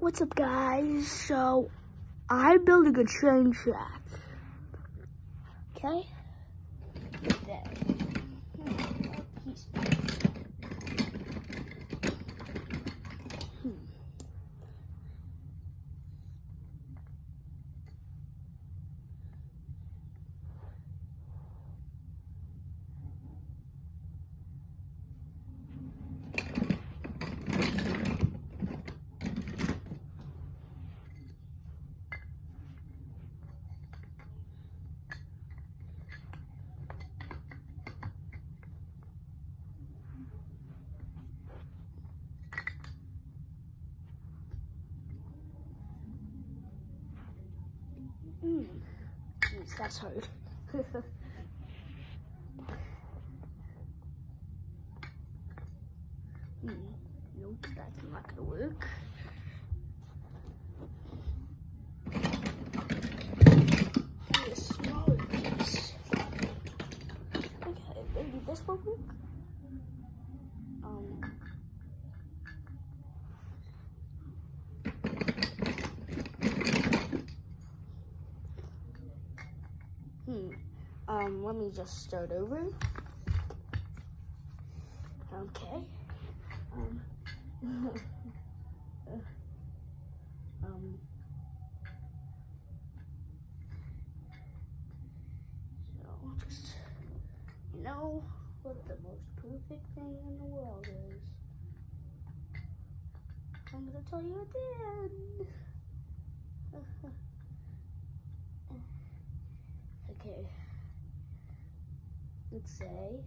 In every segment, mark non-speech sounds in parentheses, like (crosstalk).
What's up guys? So I'm building a train track. Okay? That. Hmm, Mm. Jeez, that's hard. (laughs) mm. Nope, that's not gonna work. This will work. Um. Hmm. Um, let me just start over. Okay. Um. (laughs) um. So, just, you know what the most perfect thing in the world is? I'm gonna tell you at the end. (laughs) Okay. Let's say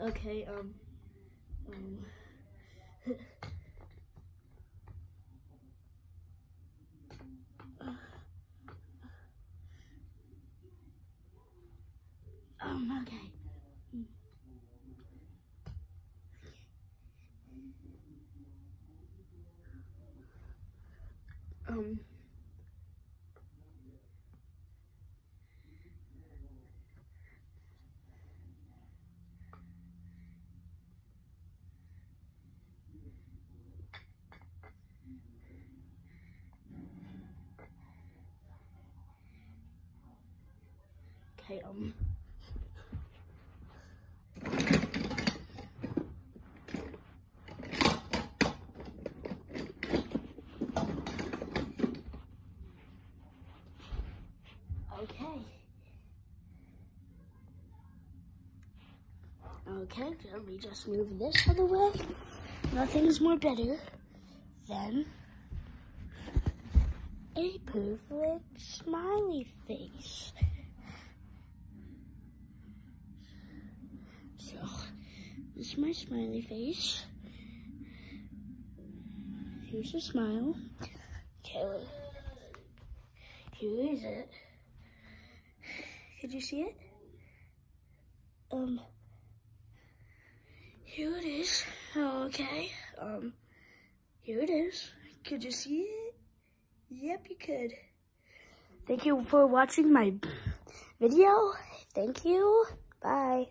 Okay, um um (laughs) Um, okay. Um Okay, Okay. Okay, let me just move this out of the way. Nothing is more better than a perfect smiley face. So, my smiley face. Here's a smile. Okay, here is it. Did you see it? Um, here it is. Okay, um, here it is. Could you see it? Yep, you could. Thank you for watching my video. Thank you. Bye.